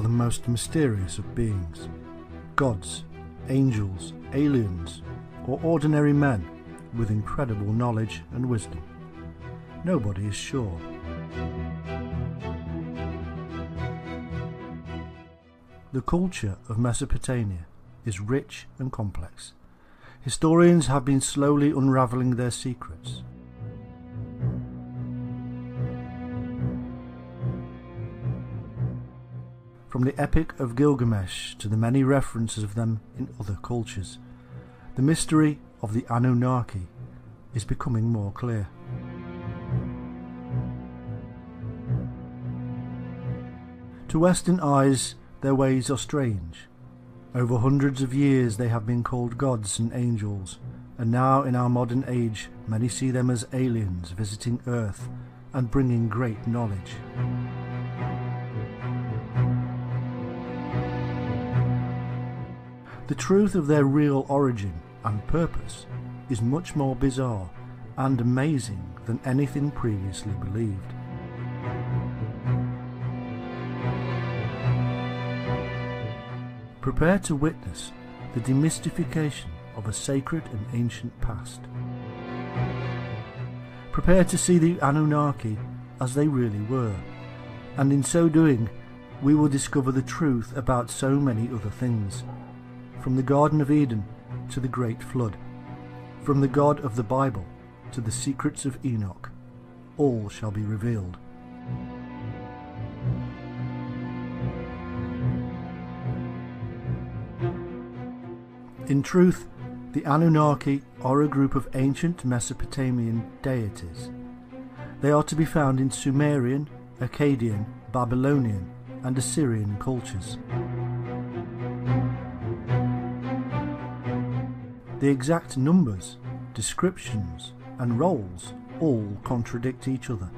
Are the most mysterious of beings gods, angels, aliens, or ordinary men with incredible knowledge and wisdom. Nobody is sure. The culture of Mesopotamia is rich and complex. Historians have been slowly unravelling their secrets. From the Epic of Gilgamesh to the many references of them in other cultures, the mystery of the Anunnaki is becoming more clear. To Western eyes, their ways are strange. Over hundreds of years they have been called gods and angels, and now in our modern age many see them as aliens visiting Earth and bringing great knowledge. The truth of their real origin and purpose is much more bizarre and amazing than anything previously believed. Prepare to witness the demystification of a sacred and ancient past. Prepare to see the Anunnaki as they really were, and in so doing, we will discover the truth about so many other things, from the Garden of Eden to the Great Flood, from the God of the Bible to the secrets of Enoch, all shall be revealed. In truth, the Anunnaki are a group of ancient Mesopotamian deities. They are to be found in Sumerian, Akkadian, Babylonian, and Assyrian cultures. The exact numbers, descriptions, and roles all contradict each other.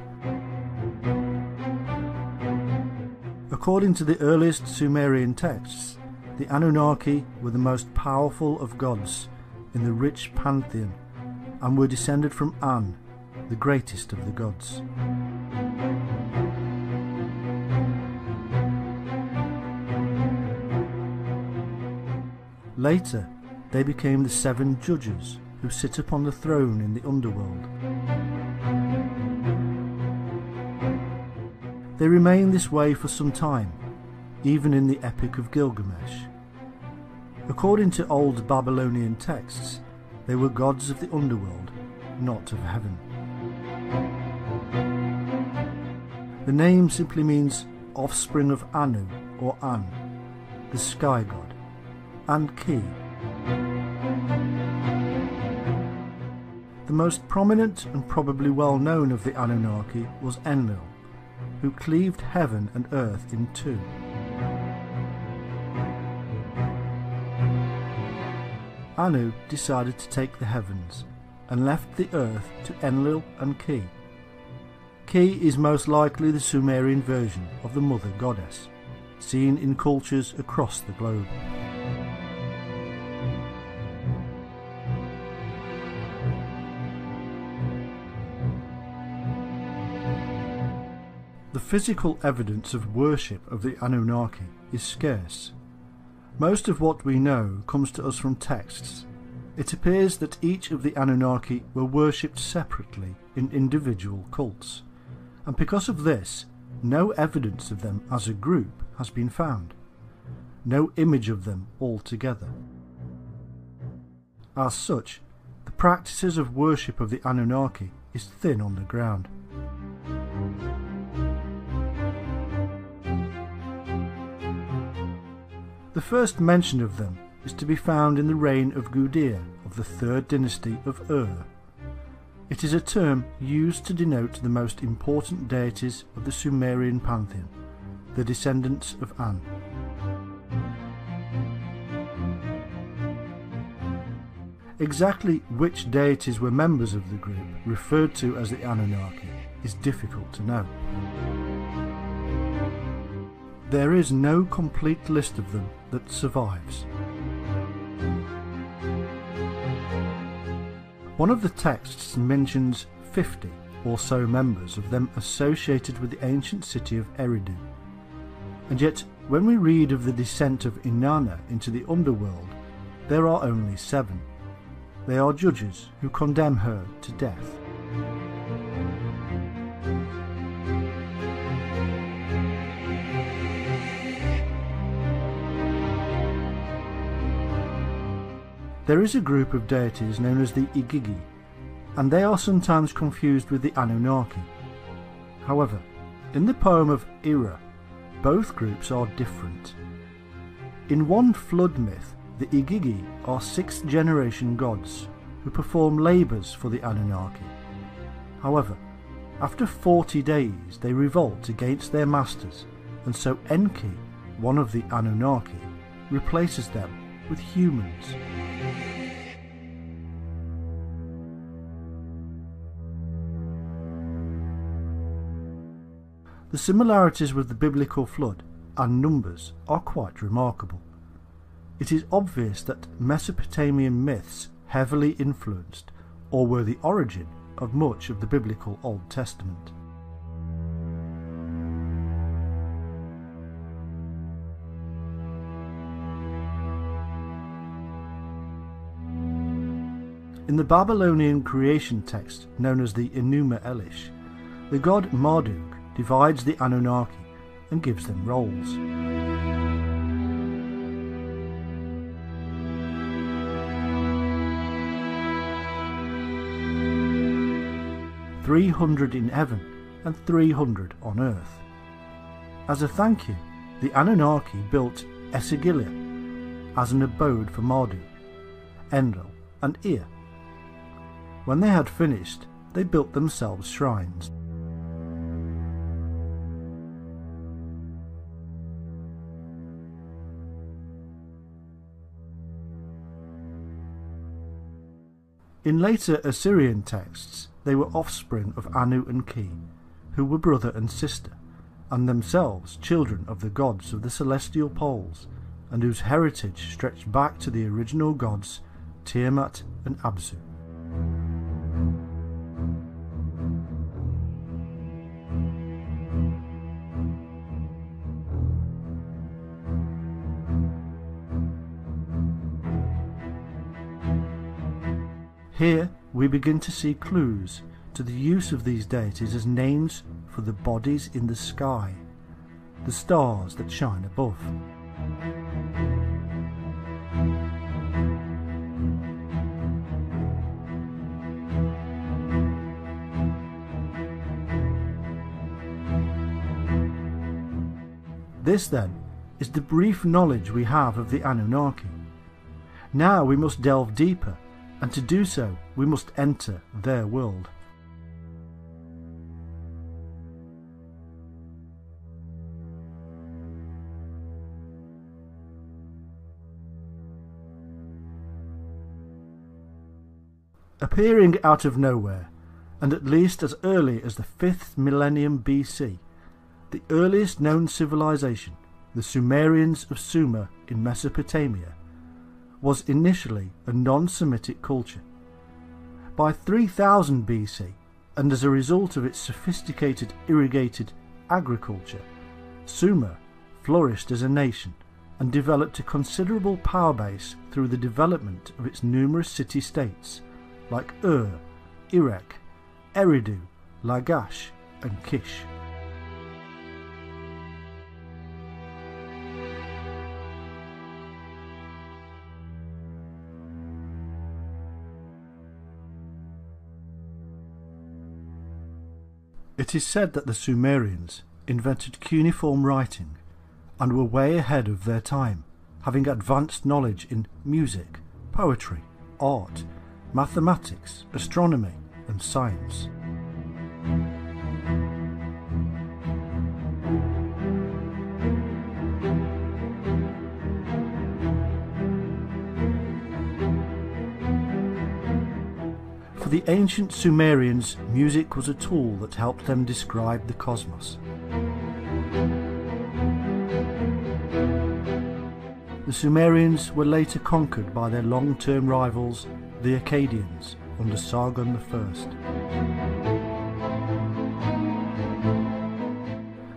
According to the earliest Sumerian texts, the Anunnaki were the most powerful of gods in the rich pantheon and were descended from An, the greatest of the gods. Later, they became the seven judges who sit upon the throne in the underworld. They remain this way for some time, even in the Epic of Gilgamesh. According to old Babylonian texts, they were gods of the underworld, not of heaven. The name simply means offspring of Anu or An, the sky god, and Ki. The most prominent and probably well known of the Anunnaki was Enlil, who cleaved heaven and earth in two. Anu decided to take the heavens and left the earth to Enlil and Ki. Ki is most likely the Sumerian version of the mother goddess, seen in cultures across the globe. Physical evidence of worship of the Anunnaki is scarce most of what we know comes to us from texts. It appears that each of the Anunnaki were worshipped separately in individual cults, and because of this, no evidence of them as a group has been found. No image of them all together. As such, the practices of worship of the Anunnaki is thin on the ground. The first mention of them is to be found in the reign of Gudea of the third dynasty of Ur. It is a term used to denote the most important deities of the Sumerian pantheon, the descendants of An. Exactly which deities were members of the group, referred to as the Anunnaki, is difficult to know. There is no complete list of them that survives. One of the texts mentions 50 or so members of them associated with the ancient city of Eridu, and yet when we read of the descent of Inanna into the underworld, there are only seven. They are judges who condemn her to death. There is a group of deities known as the Igigi, and they are sometimes confused with the Anunnaki. However, in the poem of Ira, both groups are different. In one flood myth, the Igigi are sixth generation gods who perform labours for the Anunnaki. However, after 40 days they revolt against their masters, and so Enki, one of the Anunnaki, replaces them with humans. The similarities with the biblical flood and numbers are quite remarkable. It is obvious that Mesopotamian myths heavily influenced or were the origin of much of the biblical Old Testament. In the Babylonian creation text known as the Enuma Elish, the god Marduk divides the Anunnaki and gives them roles. Three hundred in heaven and three hundred on earth. As a thank you, the Anunnaki built Esagila as an abode for Marduk, Enlil, and Ea. When they had finished, they built themselves shrines. In later Assyrian texts, they were offspring of Anu and Ki, who were brother and sister, and themselves children of the gods of the celestial poles, and whose heritage stretched back to the original gods Tiamat and Abzu. Here we begin to see clues to the use of these deities as names for the bodies in the sky, the stars that shine above. This, then, is the brief knowledge we have of the Anunnaki. Now we must delve deeper and to do so we must enter their world. Appearing out of nowhere, and at least as early as the 5th millennium BC, the earliest known civilization, the Sumerians of Sumer in Mesopotamia, was initially a non-Semitic culture. By 3000 BC, and as a result of its sophisticated irrigated agriculture, Sumer flourished as a nation and developed a considerable power base through the development of its numerous city-states like Ur, Erech, Eridu, Lagash and Kish. It is said that the Sumerians invented cuneiform writing and were way ahead of their time, having advanced knowledge in music, poetry, art, mathematics, astronomy, and science. The ancient Sumerians, music was a tool that helped them describe the cosmos. The Sumerians were later conquered by their long-term rivals, the Akkadians, under Sargon I.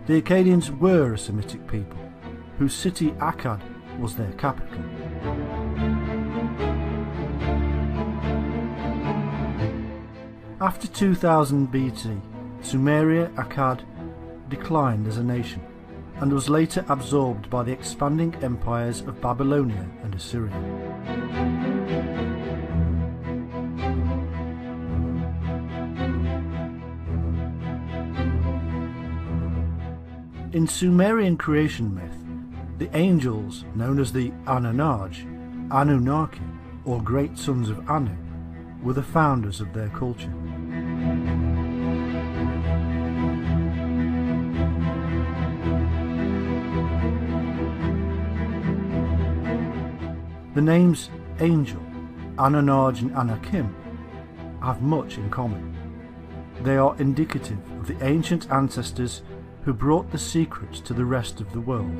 The Akkadians were a Semitic people, whose city Akkad was their capital. After 2000 BC, Sumeria Akkad declined as a nation and was later absorbed by the expanding empires of Babylonia and Assyria. In Sumerian creation myth, the angels, known as the Anunaj, Anunnaki, or great sons of Anu, were the founders of their culture. The names Angel, Anunaj and Anakim have much in common. They are indicative of the ancient ancestors who brought the secrets to the rest of the world.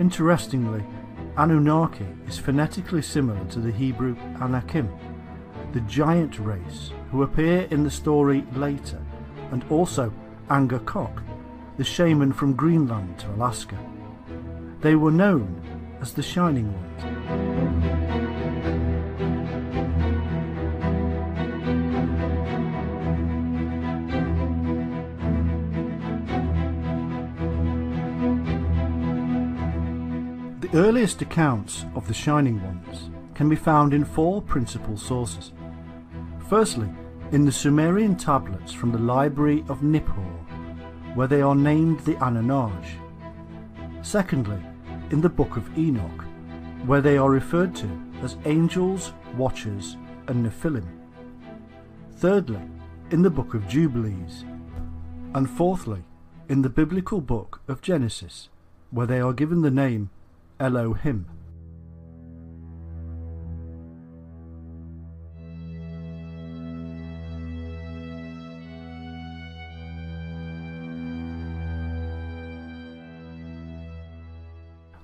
Interestingly, Anunnaki is phonetically similar to the Hebrew Anakim, the giant race who appear in the story later, and also Anger Angakok, the shaman from Greenland to Alaska. They were known as the Shining Ones. The earliest accounts of the Shining Ones can be found in four principal sources. Firstly, in the Sumerian tablets from the Library of Nippur, where they are named the Anunnaj. Secondly, in the Book of Enoch, where they are referred to as angels, watchers, and Nephilim. Thirdly, in the Book of Jubilees. And fourthly, in the biblical book of Genesis, where they are given the name Elohim.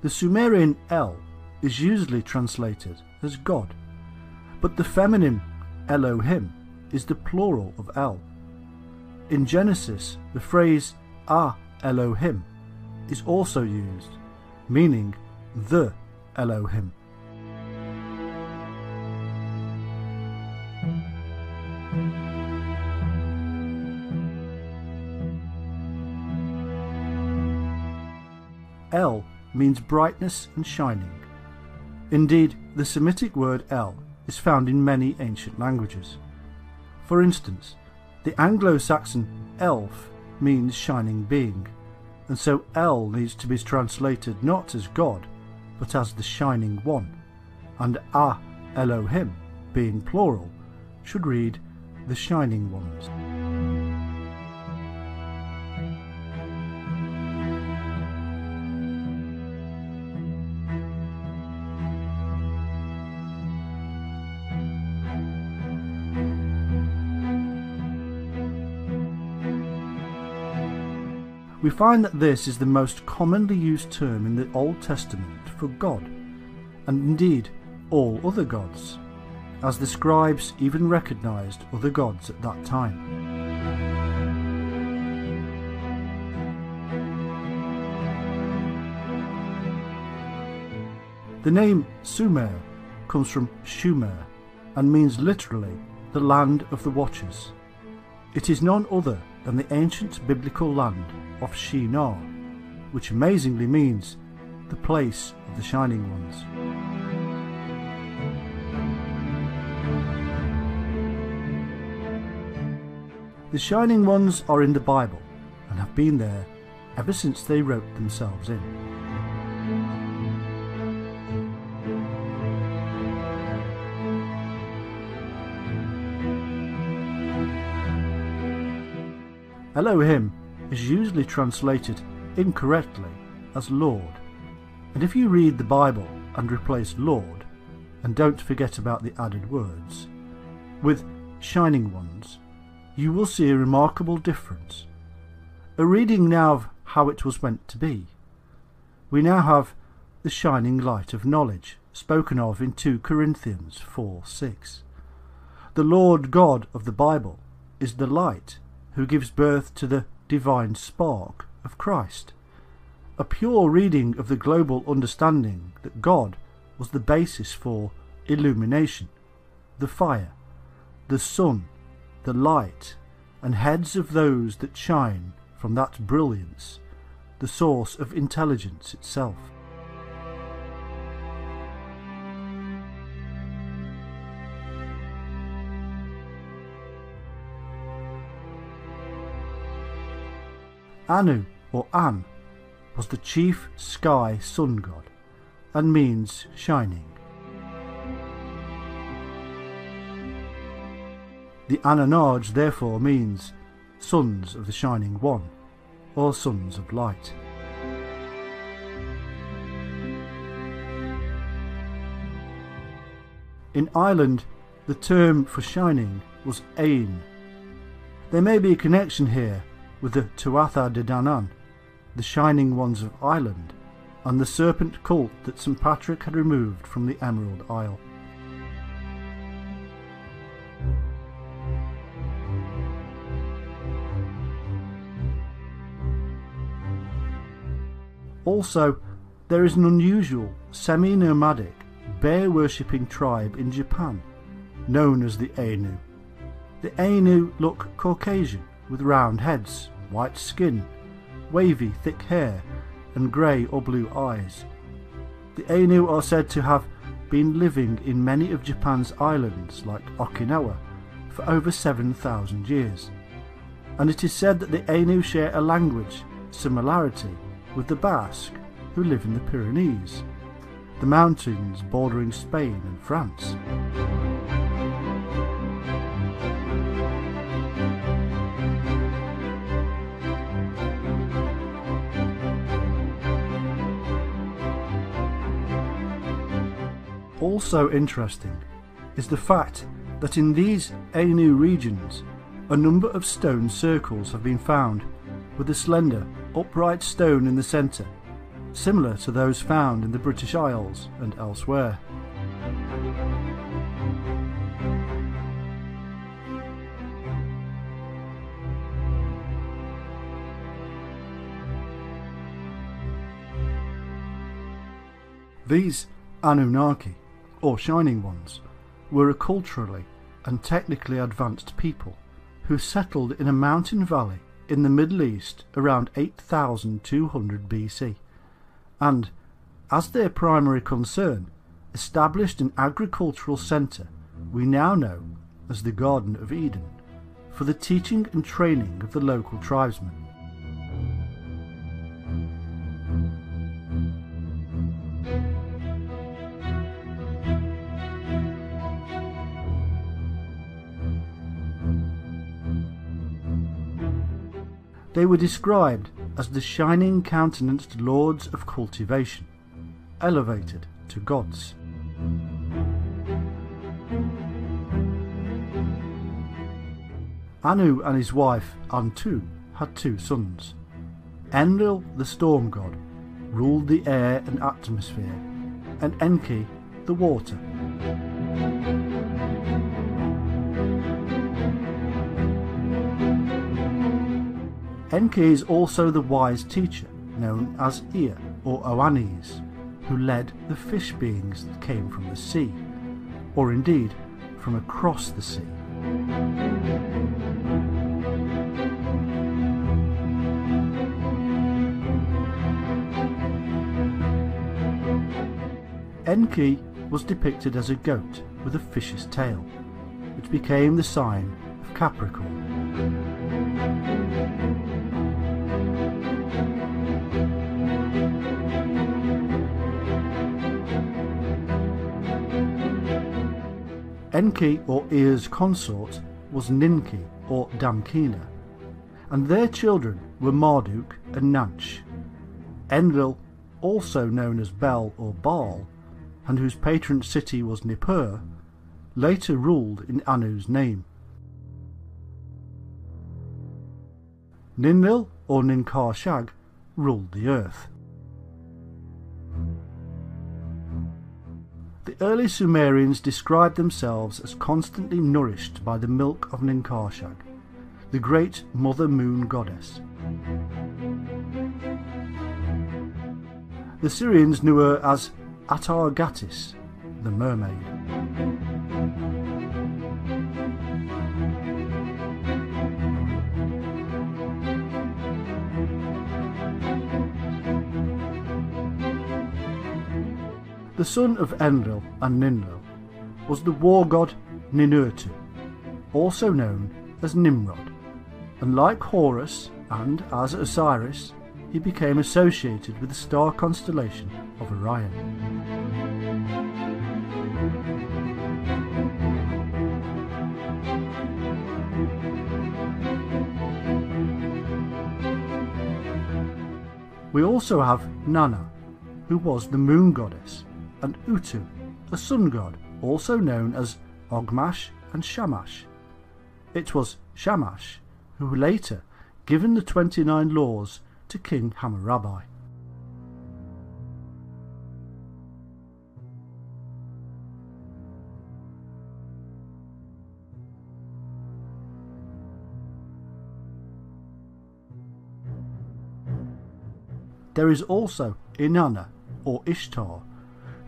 The Sumerian El is usually translated as God, but the feminine Elohim is the plural of El. In Genesis, the phrase Ah Elohim is also used, meaning the Elohim. El means brightness and shining. Indeed, the Semitic word El is found in many ancient languages. For instance, the Anglo Saxon elf means shining being, and so El needs to be translated not as God, but as the Shining One, and Ah Elohim, being plural, should read the Shining Ones. We find that this is the most commonly used term in the Old Testament for God, and indeed all other gods, as the scribes even recognized other gods at that time. The name Sumer comes from Shumer and means literally the land of the watchers. It is none other than the ancient biblical land of Shinar, which amazingly means the place of the Shining Ones. The Shining Ones are in the Bible and have been there ever since they wrote themselves in. Elohim is usually translated incorrectly as Lord, and if you read the Bible and replace Lord, and don't forget about the added words, with Shining Ones, you will see a remarkable difference. A reading now of how it was meant to be. We now have the shining light of knowledge, spoken of in 2 Corinthians 4 6. The Lord God of the Bible is the light who gives birth to the divine spark of Christ. A pure reading of the global understanding that God was the basis for illumination, the fire, the sun, the light, and heads of those that shine from that brilliance, the source of intelligence itself. Anu, or An, was the chief sky sun god, and means shining. The Anunaj therefore means sons of the Shining One, or sons of light. In Ireland, the term for shining was Ain. There may be a connection here with the Tuatha De Danann, the Shining Ones of Ireland, and the serpent cult that St Patrick had removed from the Emerald Isle. Also, there is an unusual, semi-nomadic, bear-worshipping tribe in Japan, known as the Ainu. The Ainu look Caucasian, with round heads, white skin, wavy thick hair, and grey or blue eyes. The Ainu are said to have been living in many of Japan's islands, like Okinawa, for over 7,000 years. And it is said that the Ainu share a language similarity with the Basque, who live in the Pyrenees, the mountains bordering Spain and France. Also interesting is the fact that in these Ainu regions a number of stone circles have been found with a slender, upright stone in the centre, similar to those found in the British Isles and elsewhere. These Anunnaki or Shining Ones, were a culturally and technically advanced people who settled in a mountain valley in the Middle East around 8200 BC, and, as their primary concern, established an agricultural centre we now know as the Garden of Eden for the teaching and training of the local tribesmen. They were described as the shining countenanced lords of cultivation, elevated to gods. Anu and his wife Antu had two sons. Enlil, the storm god, ruled the air and atmosphere, and Enki, the water. Enki is also the wise teacher, known as Ea or Oannes, who led the fish beings that came from the sea, or indeed from across the sea. Enki was depicted as a goat with a fish's tail, which became the sign of Capricorn. Enki or Ea's consort was Ninki or Damkina, and their children were Marduk and Nanshe. Enlil, also known as Bel or Baal, and whose patron city was Nippur, later ruled in Anu's name. Ninlil or Ninkharsag ruled the earth. The early Sumerians described themselves as constantly nourished by the milk of Ninkharsag, the great mother moon goddess. The Syrians knew her as Atargatis, the mermaid. The son of Enlil and Ninlil was the war god Ninurta, also known as Nimrod, and like Horus and as Osiris, he became associated with the star constellation of Orion. We also have Nanna, who was the moon goddess, and Utu, a sun god, also known as Ogmash and Shamash. It was Shamash who later given the 29 laws to King Hammurabi. There is also Inanna or Ishtar,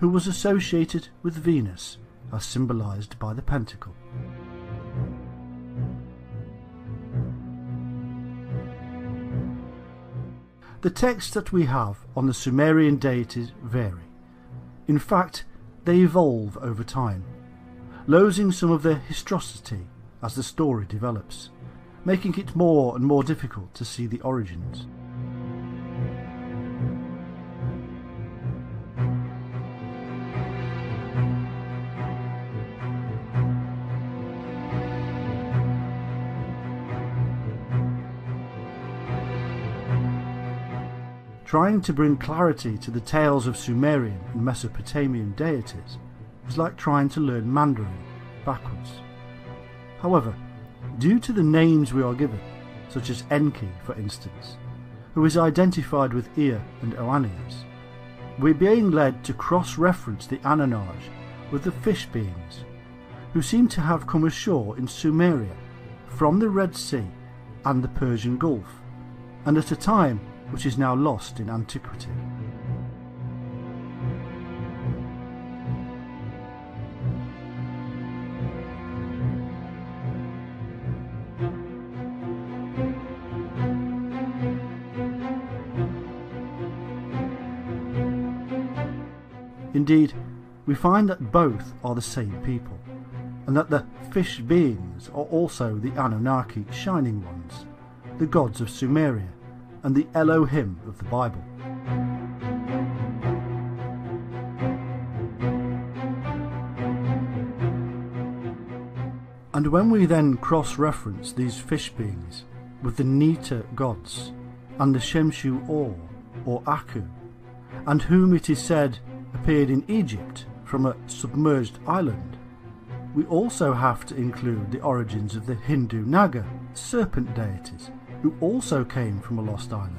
who was associated with Venus, as symbolized by the pentacle. The texts that we have on the Sumerian deities vary. In fact, they evolve over time, losing some of their historicity as the story develops, making it more and more difficult to see the origins. Trying to bring clarity to the tales of Sumerian and Mesopotamian deities is like trying to learn Mandarin backwards. However, due to the names we are given, such as Enki for instance, who is identified with Ea and Oannes, we're being led to cross-reference the Anunnaki with the fish beings, who seem to have come ashore in Sumeria from the Red Sea and the Persian Gulf, and at a time which is now lost in antiquity. Indeed, we find that both are the same people, and that the fish beings are also the Anunnaki Shining Ones, the gods of Sumeria, and the Elohim of the Bible. And when we then cross reference these fish beings with the Neta gods and the Shemshu Or, or Aku, and whom it is said appeared in Egypt from a submerged island, we also have to include the origins of the Hindu Naga, serpent deities, who also came from a lost island.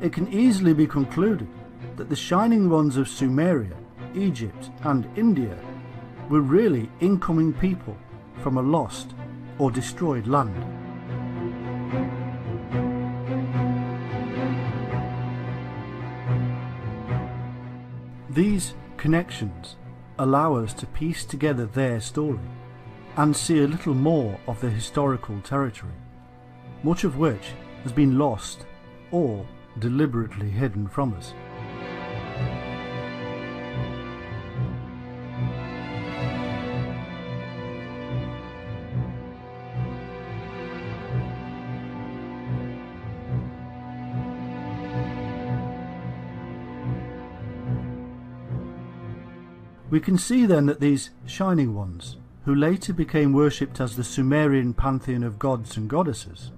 It can easily be concluded that the shining ones of Sumeria, Egypt and India were really incoming people from a lost or destroyed land. These connections allow us to piece together their story and see a little more of their historical territory, much of which has been lost or deliberately hidden from us. We can see then that these Shining Ones, who later became worshipped as the Sumerian pantheon of gods and goddesses,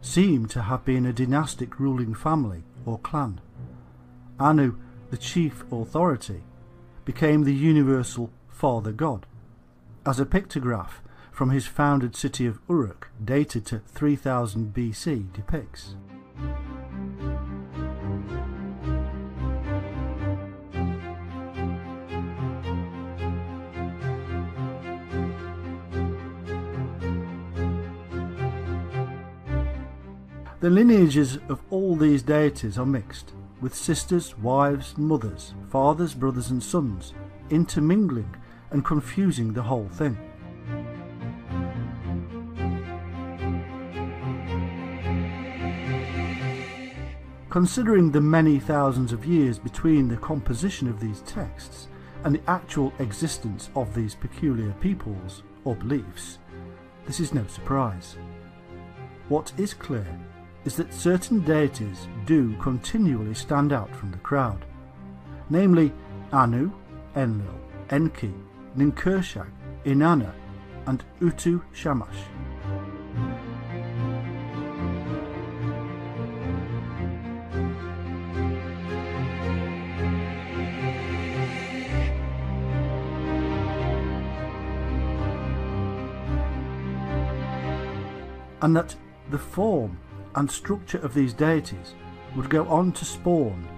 seem to have been a dynastic ruling family or clan, Anu, the chief authority, became the universal Father God, as a pictograph from his founded city of Uruk, dated to 3000 BC, depicts. The lineages of all these deities are mixed, with sisters, wives, mothers, fathers, brothers, and sons, intermingling and confusing the whole thing. Considering the many thousands of years between the composition of these texts and the actual existence of these peculiar peoples or beliefs, this is no surprise. What is clear is that certain deities do continually stand out from the crowd, namely Anu, Enlil, Enki, Ninkharsag, Inanna, and Utu Shamash. and that the form and structure of these deities would go on to spawn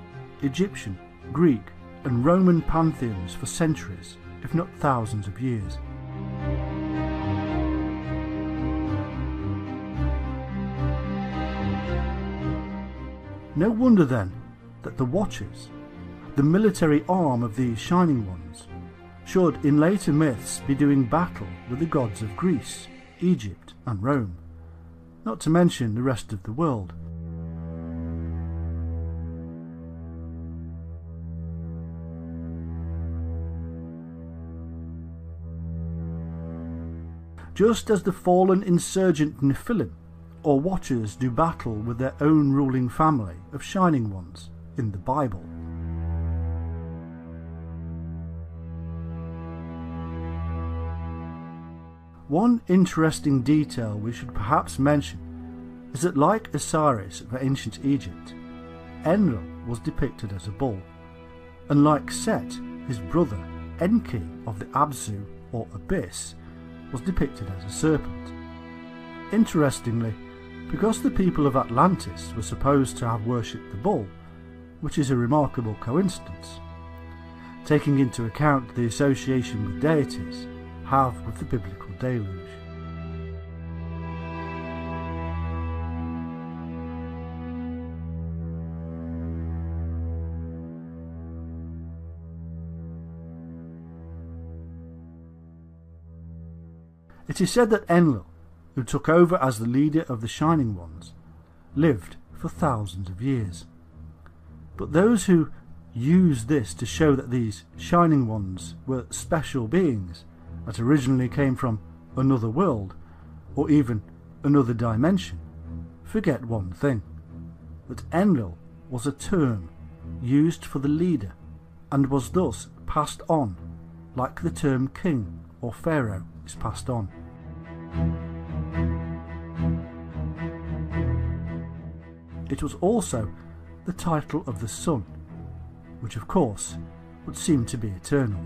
Egyptian, Greek, and Roman pantheons for centuries, if not thousands of years. No wonder then that the Watchers, the military arm of these Shining Ones, should in later myths be doing battle with the gods of Greece, Egypt, and Rome not to mention the rest of the world. Just as the fallen insurgent Nephilim or Watchers do battle with their own ruling family of Shining Ones in the Bible. One interesting detail we should perhaps mention is that like Osiris of ancient Egypt, Enlil was depicted as a bull, and like Set, his brother, Enki of the Abzu or Abyss, was depicted as a serpent. Interestingly, because the people of Atlantis were supposed to have worshipped the bull, which is a remarkable coincidence, taking into account the association with deities have with the biblical deluge. It is said that Enlil, who took over as the leader of the Shining Ones, lived for thousands of years. But those who use this to show that these Shining Ones were special beings that originally came from another world, or even another dimension, forget one thing that Enlil was a term used for the leader and was thus passed on, like the term king or pharaoh is passed on. It was also the title of the sun, which of course would seem to be eternal.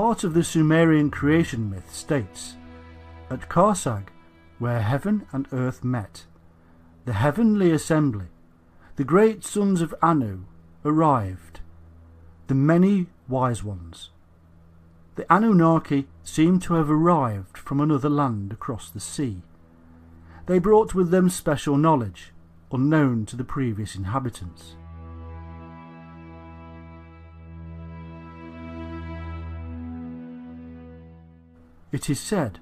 Part of the Sumerian creation myth states At Kharsag, where heaven and earth met, the heavenly assembly, the great sons of Anu, arrived, the many wise ones. The Anunnaki seem to have arrived from another land across the sea. They brought with them special knowledge, unknown to the previous inhabitants. It is said,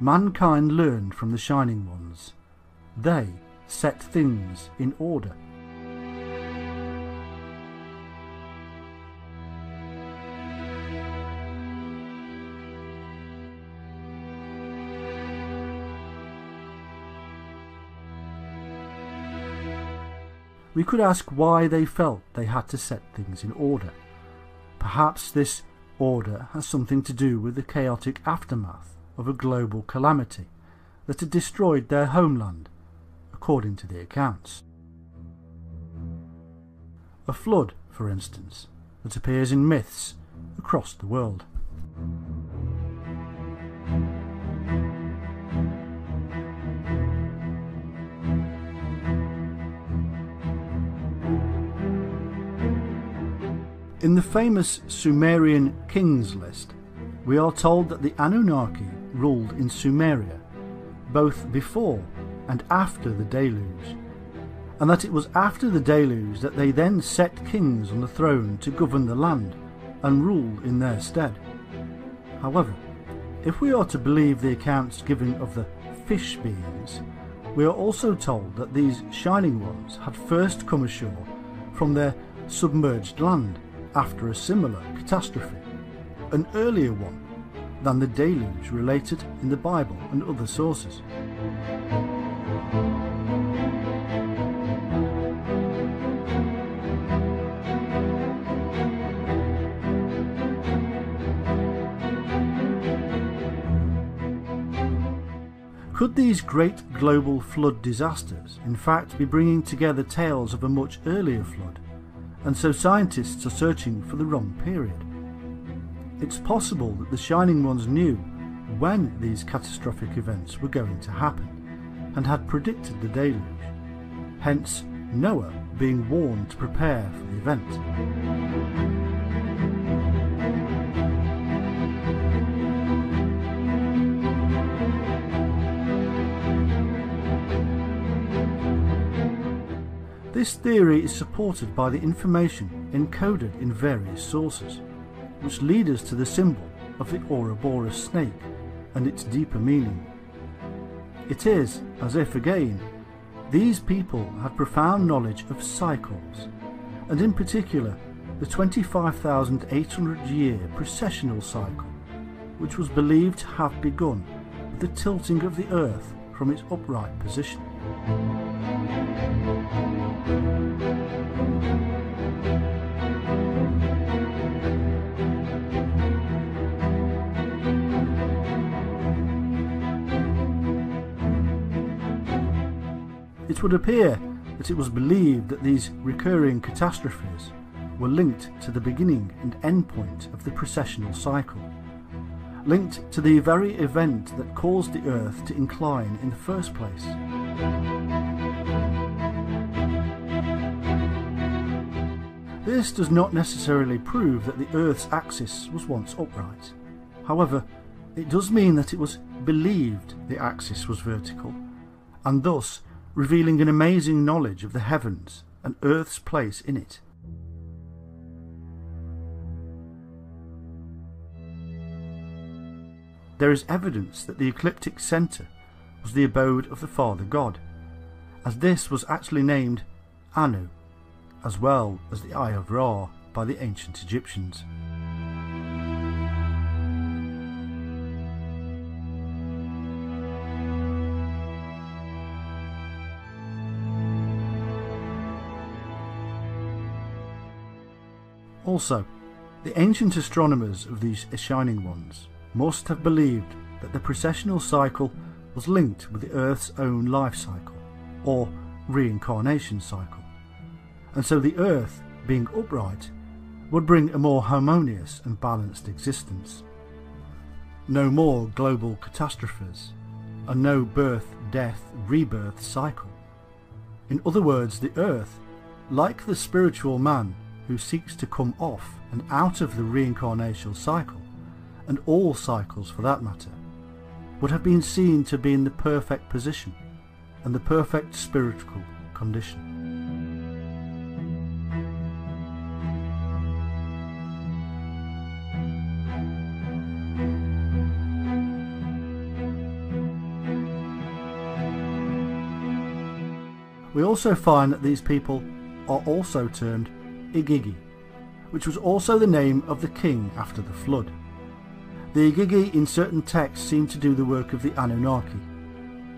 mankind learned from the Shining Ones. They set things in order. we could ask why they felt they had to set things in order. Perhaps this order has something to do with the chaotic aftermath of a global calamity that had destroyed their homeland, according to the accounts. A flood, for instance, that appears in myths across the world. In the famous Sumerian kings list, we are told that the Anunnaki ruled in Sumeria, both before and after the deluge, and that it was after the deluge that they then set kings on the throne to govern the land and rule in their stead. However, if we are to believe the accounts given of the fish beings, we are also told that these shining ones had first come ashore from their submerged land after a similar catastrophe, an earlier one than the deluge related in the Bible and other sources. Could these great global flood disasters in fact be bringing together tales of a much earlier flood and so scientists are searching for the wrong period. It's possible that the Shining Ones knew when these catastrophic events were going to happen and had predicted the deluge, hence Noah being warned to prepare for the event. This theory is supported by the information encoded in various sources, which lead us to the symbol of the Ouroboros snake and its deeper meaning. It is as if, again, these people had profound knowledge of cycles, and in particular the 25,800 year precessional cycle, which was believed to have begun with the tilting of the Earth from its upright position. It would appear that it was believed that these recurring catastrophes were linked to the beginning and end point of the precessional cycle, linked to the very event that caused the Earth to incline in the first place. This does not necessarily prove that the Earth's axis was once upright. However, it does mean that it was believed the axis was vertical, and thus revealing an amazing knowledge of the heavens and Earth's place in it. There is evidence that the ecliptic centre was the abode of the Father God, as this was actually named Anu as well as the Eye of Ra by the ancient Egyptians. Also, the ancient astronomers of these Shining Ones must have believed that the precessional cycle was linked with the Earth's own life cycle, or reincarnation cycle and so the earth, being upright, would bring a more harmonious and balanced existence. No more global catastrophes, and no birth, death, rebirth cycle. In other words, the earth, like the spiritual man who seeks to come off and out of the reincarnational cycle, and all cycles for that matter, would have been seen to be in the perfect position and the perfect spiritual condition. We also find that these people are also termed Igigi, which was also the name of the king after the flood. The Igigi in certain texts seem to do the work of the Anunnaki,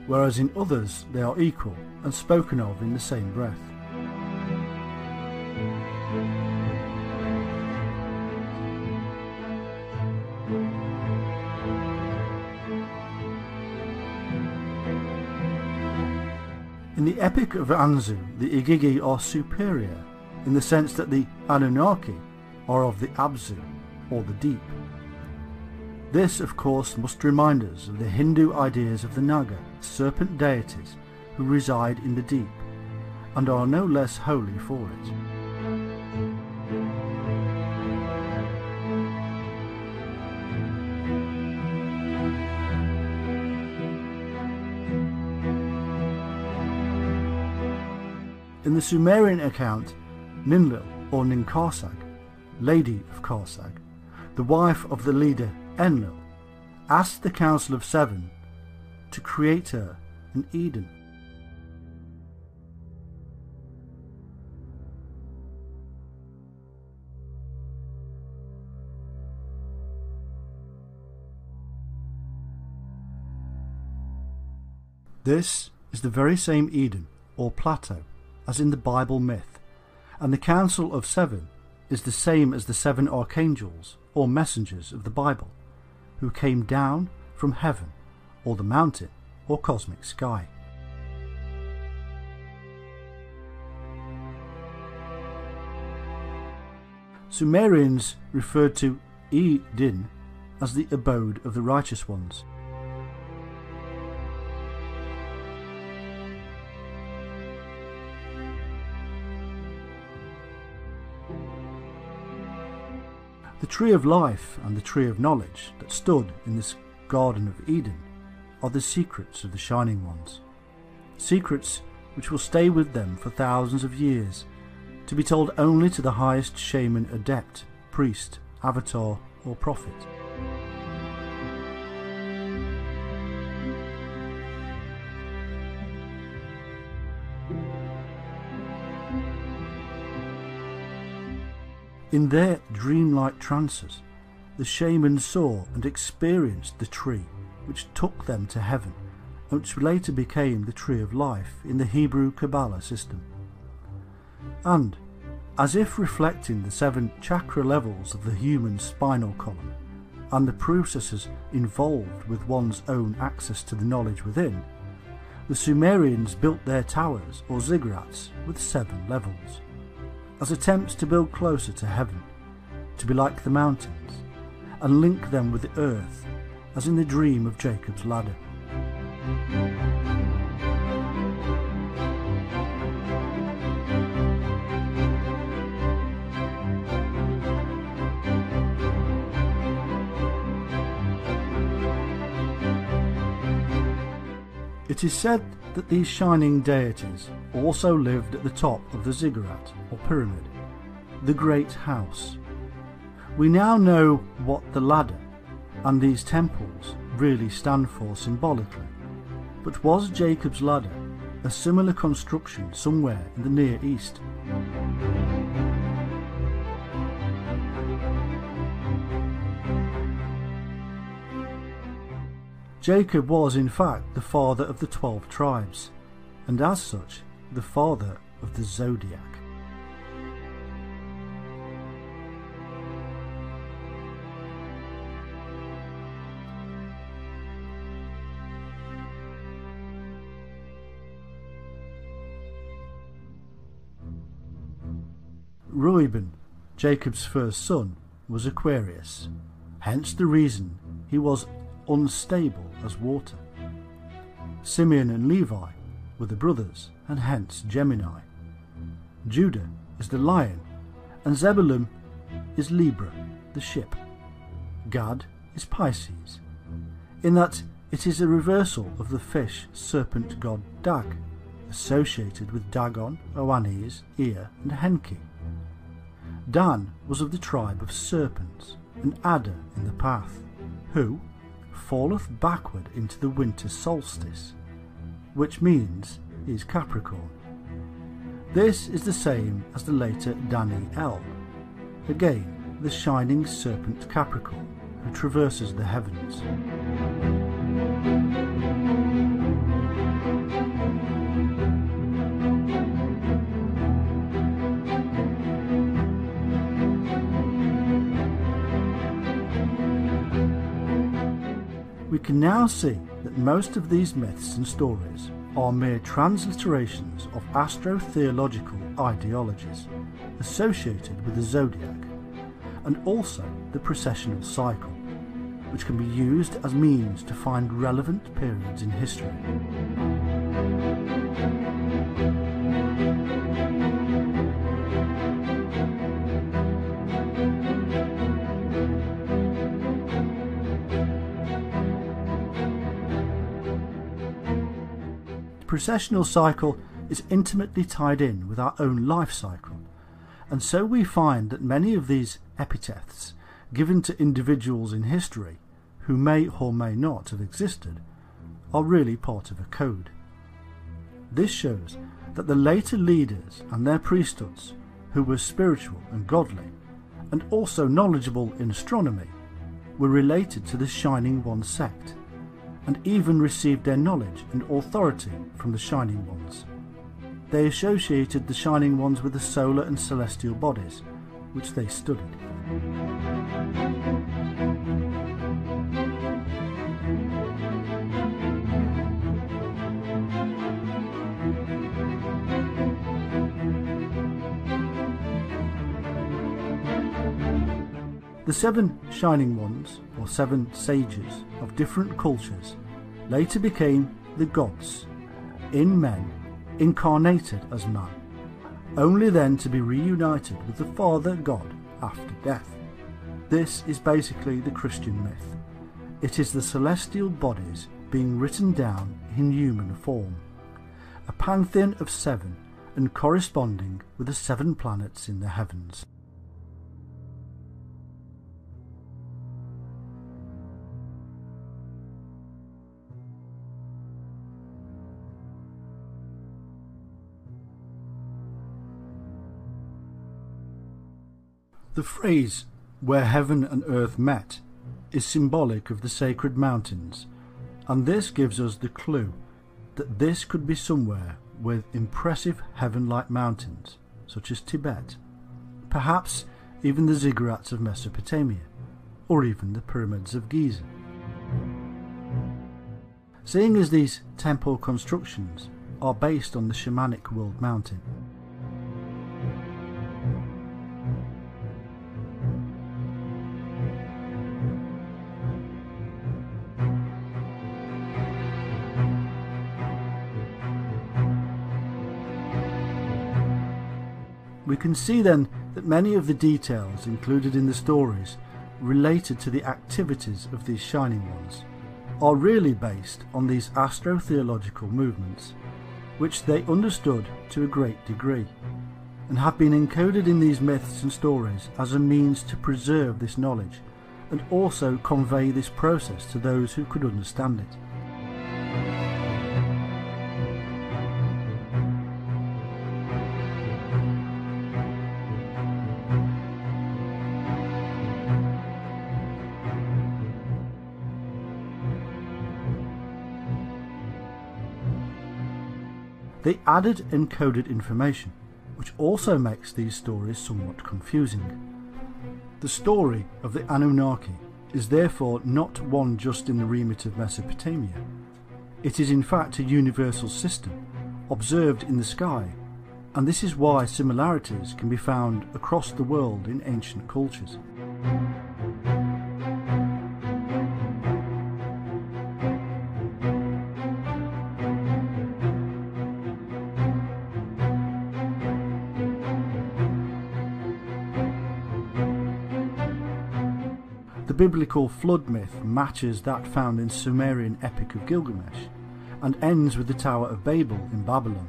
whereas in others they are equal and spoken of in the same breath. In the Epic of Anzu, the Igigi are superior in the sense that the Anunnaki are of the Abzu, or the deep. This, of course, must remind us of the Hindu ideas of the Naga, serpent deities who reside in the deep, and are no less holy for it. In the Sumerian account, Ninlil, or Ninkharsag, Lady of Kharsag, the wife of the leader Enlil, asked the Council of Seven to create her an Eden. This is the very same Eden, or plateau, as in the Bible myth, and the Council of Seven is the same as the seven archangels, or messengers of the Bible, who came down from heaven, or the mountain, or cosmic sky. Sumerians referred to E-Din as the abode of the righteous ones, tree of life and the tree of knowledge that stood in this Garden of Eden are the secrets of the Shining Ones. Secrets which will stay with them for thousands of years, to be told only to the highest shaman adept, priest, avatar, or prophet. In their dreamlike trances, the shamans saw and experienced the tree which took them to heaven, and which later became the tree of life in the Hebrew Kabbalah system. And, as if reflecting the seven chakra levels of the human spinal column, and the processes involved with one's own access to the knowledge within, the Sumerians built their towers or ziggurats with seven levels as attempts to build closer to heaven, to be like the mountains, and link them with the earth, as in the dream of Jacob's ladder. It is said that these shining deities also lived at the top of the ziggurat or pyramid, the great house. We now know what the ladder and these temples really stand for symbolically, but was Jacob's ladder a similar construction somewhere in the Near East? Jacob was in fact the father of the twelve tribes, and as such, the father of the zodiac. Reuben, Jacob's first son, was Aquarius, hence the reason he was unstable as water. Simeon and Levi were the brothers, and hence Gemini. Judah is the lion, and Zebulun is Libra, the ship. Gad is Pisces, in that it is a reversal of the fish serpent god Dag, associated with Dagon, Oannes, Ea, and Enki. Dan was of the tribe of serpents, an adder in the path, who, falleth backward into the winter solstice, which means is Capricorn. This is the same as the later Dani-El, again the shining serpent Capricorn who traverses the heavens. Can now see that most of these myths and stories are mere transliterations of astro-theological ideologies associated with the zodiac and also the precessional cycle, which can be used as means to find relevant periods in history. Precessional cycle is intimately tied in with our own life cycle, and so we find that many of these epithets given to individuals in history who may or may not have existed are really part of a code. This shows that the later leaders and their priesthoods, who were spiritual and godly, and also knowledgeable in astronomy, were related to the Shining One sect and even received their knowledge and authority from the Shining Ones. They associated the Shining Ones with the solar and celestial bodies, which they studied. The seven Shining Ones, or seven sages of different cultures, later became the gods, in men, incarnated as man, only then to be reunited with the Father God after death. This is basically the Christian myth. It is the celestial bodies being written down in human form, a pantheon of seven and corresponding with the seven planets in the heavens. The phrase, where heaven and earth met, is symbolic of the sacred mountains, and this gives us the clue that this could be somewhere with impressive heaven-like mountains, such as Tibet, perhaps even the ziggurats of Mesopotamia, or even the pyramids of Giza. Seeing as these temple constructions are based on the shamanic world mountain, We can see then that many of the details included in the stories related to the activities of these Shining Ones are really based on these astro-theological movements, which they understood to a great degree, and have been encoded in these myths and stories as a means to preserve this knowledge and also convey this process to those who could understand it. They added encoded information, which also makes these stories somewhat confusing. The story of the Anunnaki is therefore not one just in the remit of Mesopotamia. It is in fact a universal system, observed in the sky, and this is why similarities can be found across the world in ancient cultures. The biblical flood myth matches that found in Sumerian Epic of Gilgamesh and ends with the Tower of Babel in Babylon,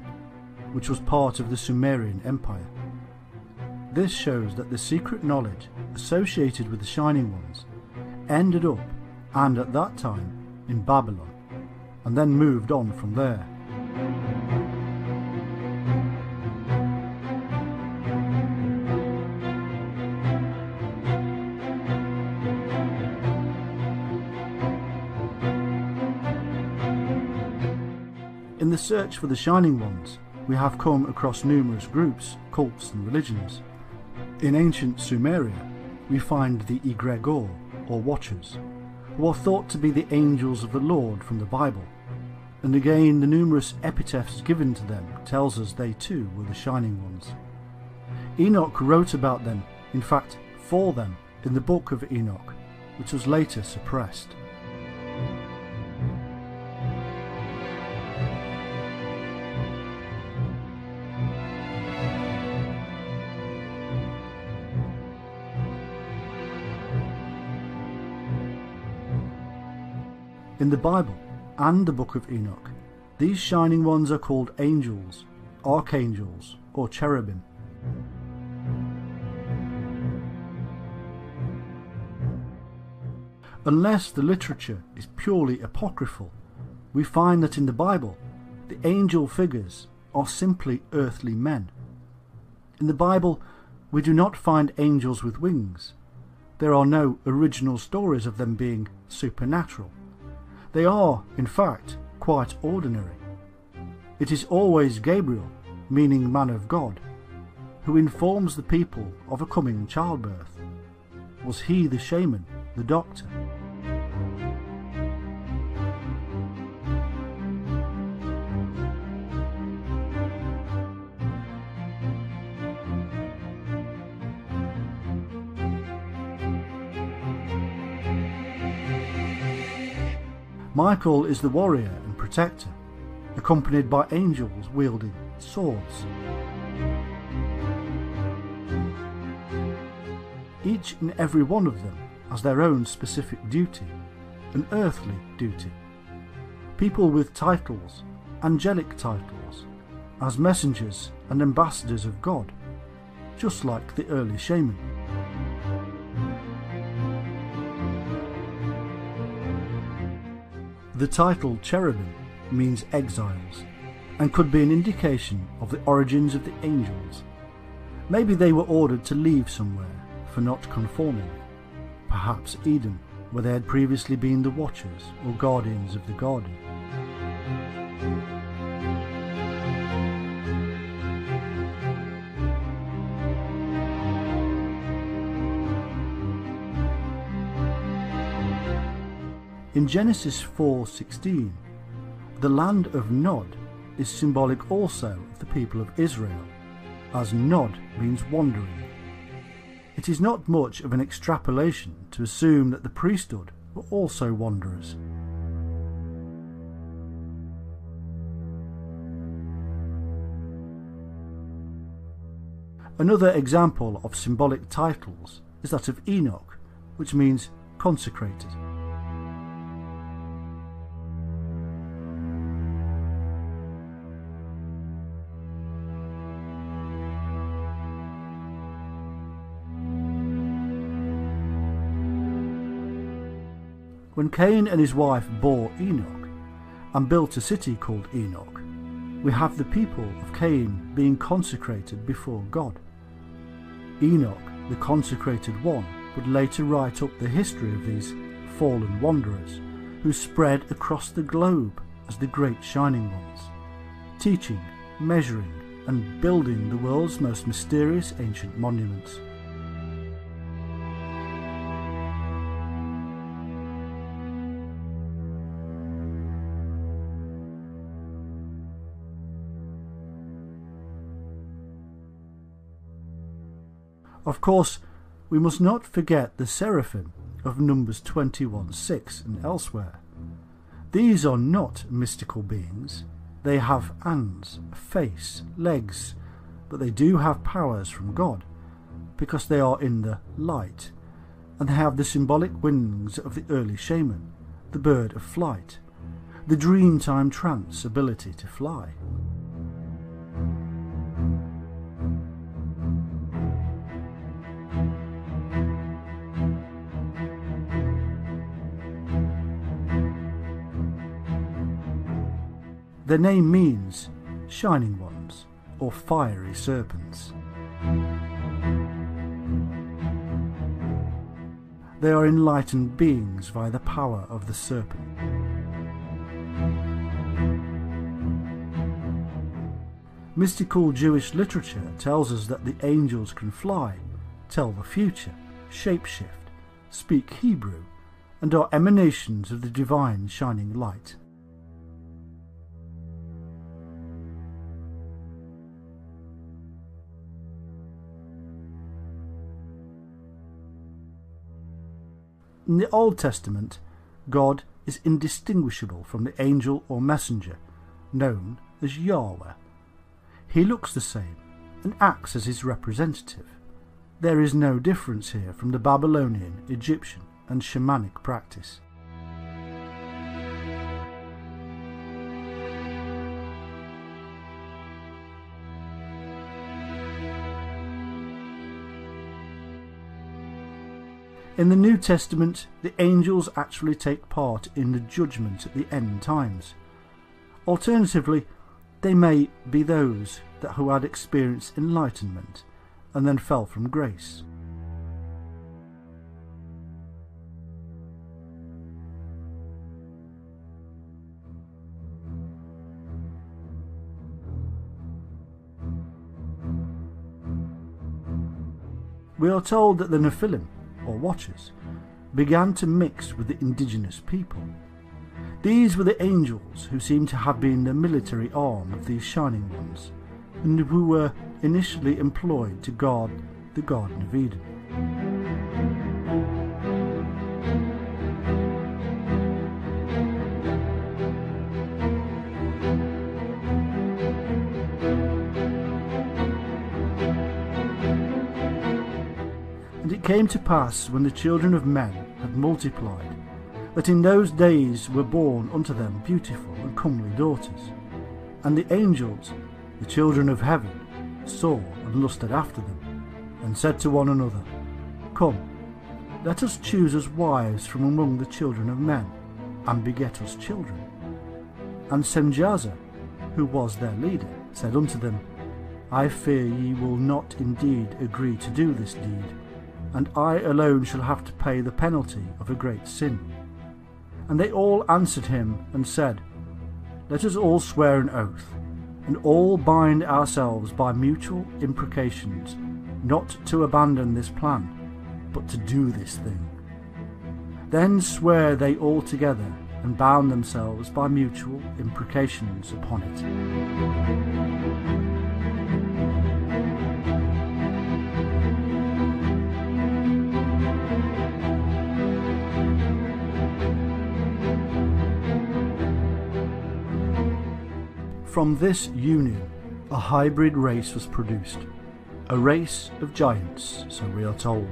which was part of the Sumerian Empire. This shows that the secret knowledge associated with the Shining Ones ended up, and at that time, in Babylon, and then moved on from there. Search for the Shining Ones, we have come across numerous groups, cults and religions. In ancient Sumeria, we find the Egregor, or Watchers, who are thought to be the angels of the Lord from the Bible, and again the numerous epitaphs given to them tells us they too were the shining ones. Enoch wrote about them, in fact for them, in the book of Enoch, which was later suppressed. In the Bible and the Book of Enoch, these shining ones are called angels, archangels, or cherubim. Unless the literature is purely apocryphal, we find that in the Bible the angel figures are simply earthly men. In the Bible, we do not find angels with wings. There are no original stories of them being supernatural. They are, in fact, quite ordinary. It is always Gabriel, meaning man of God, who informs the people of a coming childbirth. Was he the shaman, the doctor? Michael is the warrior and protector, accompanied by angels wielding swords. Each and every one of them has their own specific duty, an earthly duty. People with titles, angelic titles, as messengers and ambassadors of God, just like the early shaman. The title cherubim means exiles and could be an indication of the origins of the angels. Maybe they were ordered to leave somewhere for not conforming. Perhaps Eden, where they had previously been the watchers or guardians of the garden. In Genesis 4:16, the land of Nod is symbolic also of the people of Israel, as Nod means wandering. It is not much of an extrapolation to assume that the priesthood were also wanderers. Another example of symbolic titles is that of Enoch, which means consecrated. When Cain and his wife bore Enoch and built a city called Enoch, we have the people of Cain being consecrated before God. Enoch, the consecrated one, would later write up the history of these fallen wanderers who spread across the globe as the great shining ones, teaching, measuring, and building the world's most mysterious ancient monuments. Of course, we must not forget the seraphim of Numbers 21 6 and elsewhere. These are not mystical beings. They have hands, a face, legs, but they do have powers from God because they are in the light and they have the symbolic wings of the early shaman, the bird of flight, the dreamtime trance ability to fly. Their name means shining ones or fiery serpents. They are enlightened beings via the power of the serpent. Mystical Jewish literature tells us that the angels can fly, tell the future, shapeshift, speak Hebrew, and are emanations of the divine shining light. In the Old Testament, God is indistinguishable from the angel or messenger, known as Yahweh. He looks the same and acts as his representative. There is no difference here from the Babylonian, Egyptian, and shamanic practice. In the New Testament, the angels actually take part in the judgment at the end times. Alternatively, they may be those that who had experienced enlightenment and then fell from grace. We are told that the Nephilim or watchers, began to mix with the indigenous people. These were the angels who seem to have been the military arm of these Shining Ones, and who were initially employed to guard the Garden of Eden. Came to pass when the children of men had multiplied, that in those days were born unto them beautiful and comely daughters. And the angels, the children of heaven, saw and lusted after them, and said to one another, Come, let us choose us wives from among the children of men, and beget us children. And Semjaza, who was their leader, said unto them, I fear ye will not indeed agree to do this deed, and I alone shall have to pay the penalty of a great sin. And they all answered him and said, Let us all swear an oath, and all bind ourselves by mutual imprecations, not to abandon this plan, but to do this thing. Then swear they all together, and bound themselves by mutual imprecations upon it. From this union, a hybrid race was produced, a race of giants, so we are told.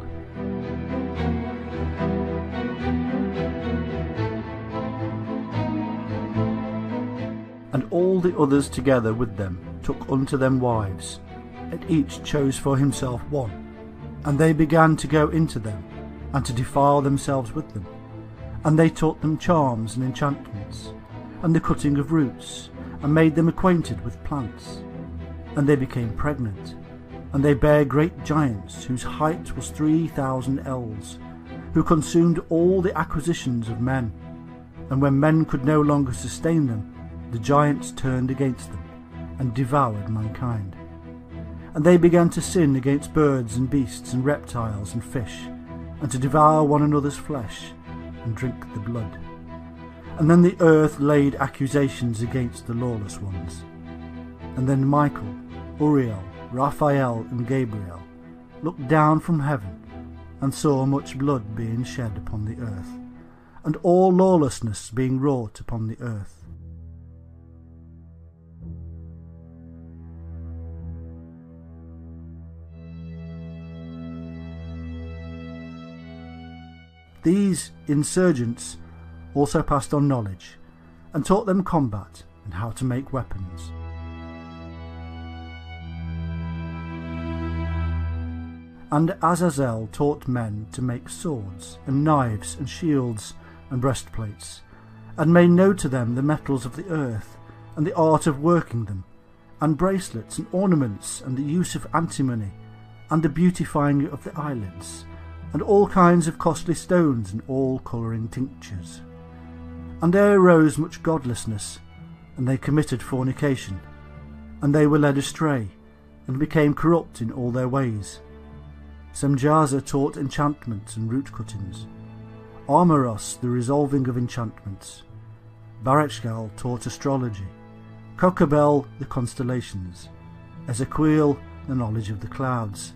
And all the others together with them took unto them wives, and each chose for himself one. And they began to go into them, and to defile themselves with them. And they taught them charms and enchantments, and the cutting of roots, and made them acquainted with plants. And they became pregnant, and they bare great giants whose height was three thousand ells, who consumed all the acquisitions of men. And when men could no longer sustain them, the giants turned against them, and devoured mankind. And they began to sin against birds and beasts and reptiles and fish, and to devour one another's flesh, and drink the blood. And then the earth laid accusations against the lawless ones. And then Michael, Uriel, Raphael, and Gabriel looked down from heaven and saw much blood being shed upon the earth, and all lawlessness being wrought upon the earth. These insurgents also passed on knowledge and taught them combat and how to make weapons. And Azazel taught men to make swords and knives and shields and breastplates, and made known to them the metals of the earth and the art of working them, and bracelets and ornaments and the use of antimony, and the beautifying of the eyelids, and all kinds of costly stones and all colouring tinctures. And there arose much godlessness, and they committed fornication, and they were led astray, and became corrupt in all their ways. Semjaza taught enchantments and root cuttings, Armaros the resolving of enchantments, Barachgal taught astrology, Kokabel the constellations, Ezequiel the knowledge of the clouds,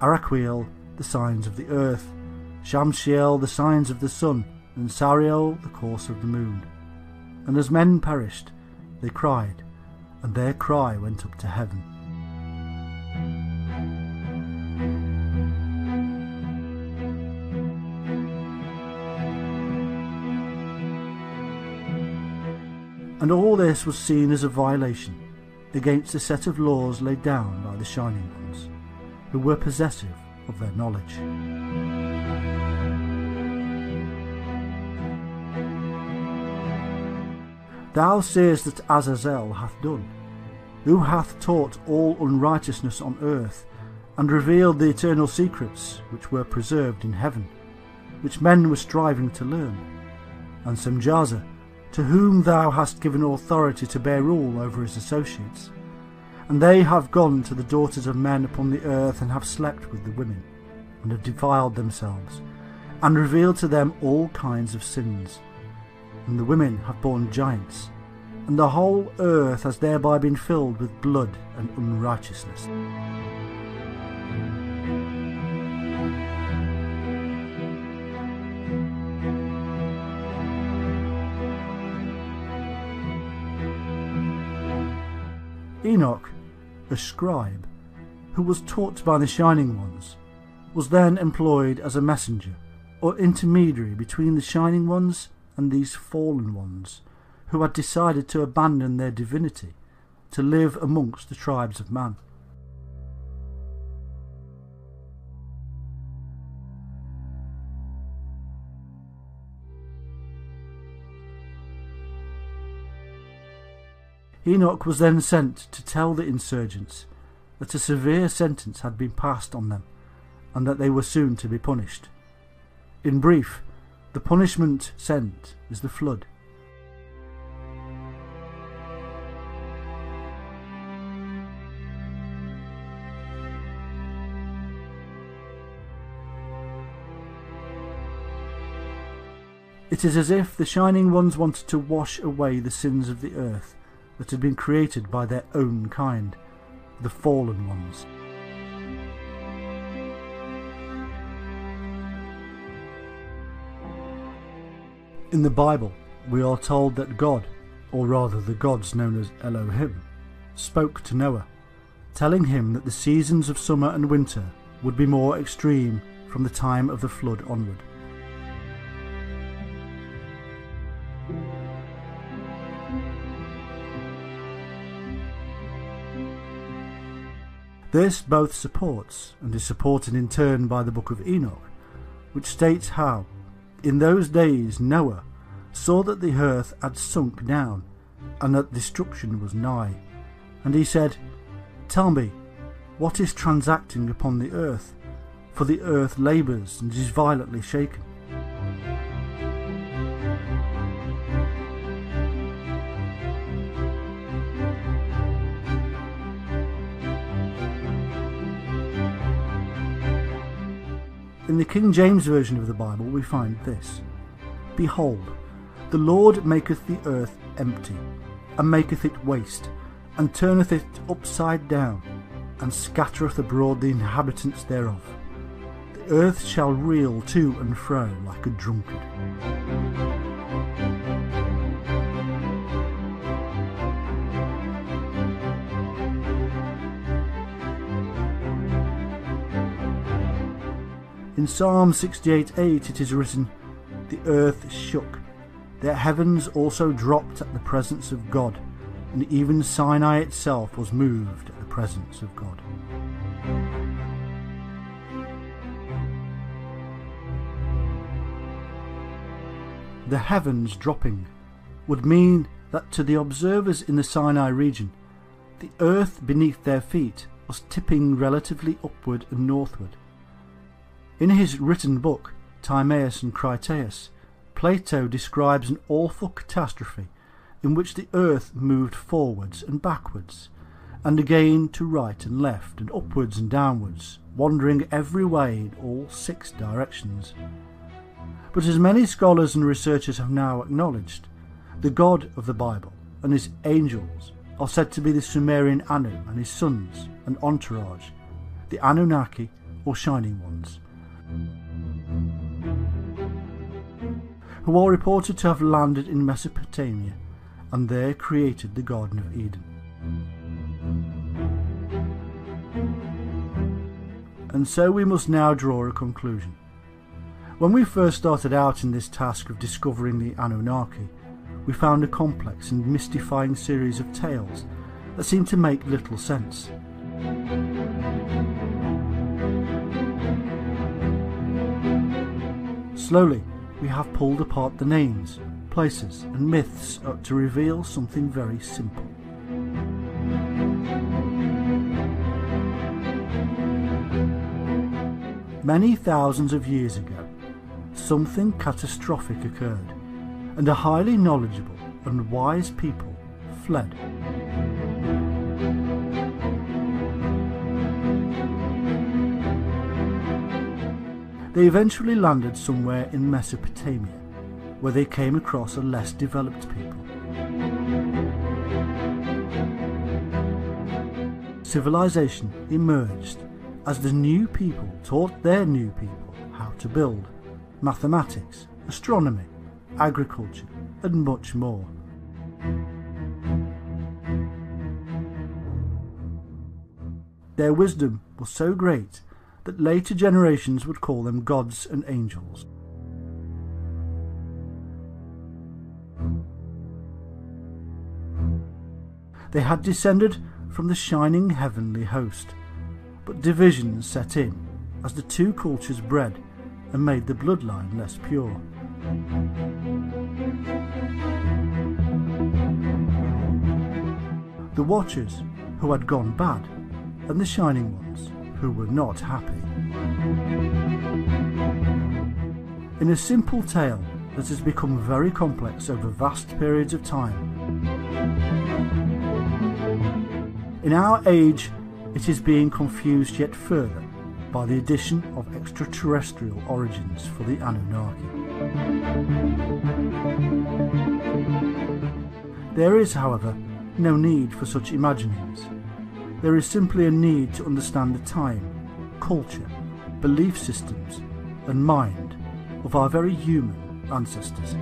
Araquiel the signs of the earth, Shamsiel the signs of the sun, and Sariel the course of the moon. And as men perished, they cried, and their cry went up to heaven. And all this was seen as a violation against the set of laws laid down by the Shining Ones, who were possessive of their knowledge. Thou sayest that Azazel hath done, who hath taught all unrighteousness on earth, and revealed the eternal secrets which were preserved in heaven, which men were striving to learn, and Semjaza, to whom thou hast given authority to bear rule over his associates. And they have gone to the daughters of men upon the earth, and have slept with the women, and have defiled themselves, and revealed to them all kinds of sins. And the women have borne giants, and the whole earth has thereby been filled with blood and unrighteousness. Enoch, a scribe, who was taught by the Shining Ones, was then employed as a messenger or intermediary between the Shining Ones and these fallen ones, who had decided to abandon their divinity to live amongst the tribes of man. Enoch was then sent to tell the insurgents that a severe sentence had been passed on them and that they were soon to be punished. In brief, the punishment sent is the flood. It is as if the Shining Ones wanted to wash away the sins of the earth that had been created by their own kind, the fallen ones. In the Bible, we are told that God, or rather the gods known as Elohim, spoke to Noah, telling him that the seasons of summer and winter would be more extreme from the time of the flood onward. This both supports and is supported in turn by the book of Enoch, which states how, in those days, Noah saw that the earth had sunk down, and that destruction was nigh. And he said, Tell me, what is transacting upon the earth? For the earth labours and is violently shaken. In the King James Version of the Bible, we find this Behold, the Lord maketh the earth empty, and maketh it waste, and turneth it upside down, and scattereth abroad the inhabitants thereof. The earth shall reel to and fro like a drunkard. In Psalm 68:8 it is written, The earth shook, the heavens also dropped at the presence of God, and even Sinai itself was moved at the presence of God. The heavens dropping would mean that to the observers in the Sinai region, the earth beneath their feet was tipping relatively upward and northward. In his written book, Timaeus and Critias, Plato describes an awful catastrophe in which the earth moved forwards and backwards, and again to right and left, and upwards and downwards, wandering every way in all six directions. But as many scholars and researchers have now acknowledged, the God of the Bible and his angels are said to be the Sumerian Anu and his sons and entourage, the Anunnaki or Shining Ones. Who are reported to have landed in Mesopotamia and there created the Garden of Eden. And so we must now draw a conclusion. When we first started out in this task of discovering the Anunnaki, we found a complex and mystifying series of tales that seemed to make little sense. Slowly, we have pulled apart the names, places, and myths uh, to reveal something very simple. Many thousands of years ago, something catastrophic occurred, and a highly knowledgeable and wise people fled. They eventually landed somewhere in Mesopotamia, where they came across a less developed people. Civilization emerged as the new people taught their new people how to build, mathematics, astronomy, agriculture, and much more. Their wisdom was so great that later generations would call them gods and angels. They had descended from the shining heavenly host, but divisions set in as the two cultures bred and made the bloodline less pure. The Watchers, who had gone bad, and the Shining Ones, who were not happy. In a simple tale that has become very complex over vast periods of time, in our age it is being confused yet further by the addition of extraterrestrial origins for the Anunnaki. There is, however, no need for such imaginings. There is simply a need to understand the time, culture, belief systems, and mind of our very human ancestors.